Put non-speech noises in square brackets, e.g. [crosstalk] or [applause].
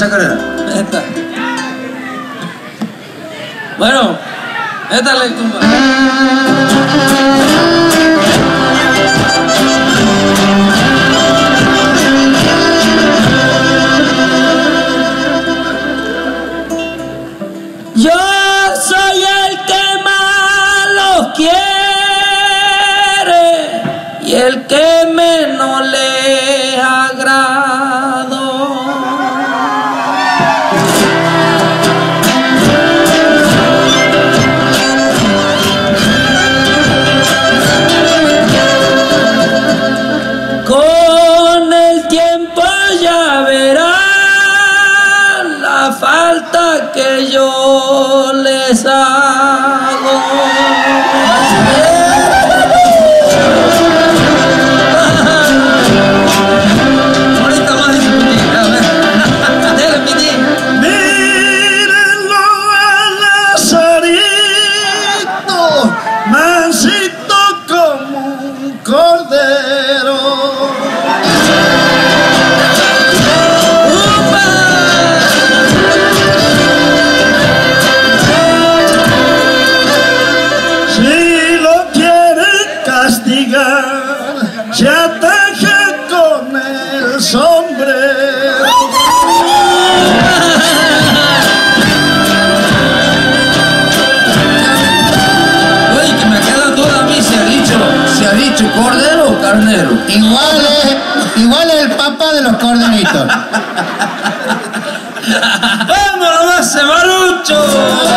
chacarera. Bueno, esta es la tumba. Yo soy el que más los quiere y el que menos le agrado. Con el tiempo ya verán la falta que yo ऐसा castigar, se ataja con el sombrero. Oye, que me queda duda a mí si ha dicho, si ha dicho cordero o carnero. Igual es, igual es el papá de los corderitos. [laughs] ¡Vamos, nomás, se malucho!